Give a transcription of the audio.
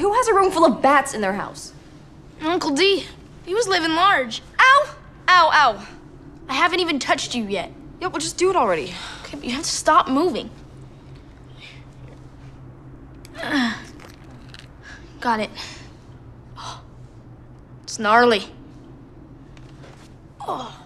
Who has a room full of bats in their house? Uncle D. He was living large. Ow! Ow, ow. I haven't even touched you yet. Yeah, well, just do it already. Okay, but you have to stop moving. Got it. It's gnarly. Oh.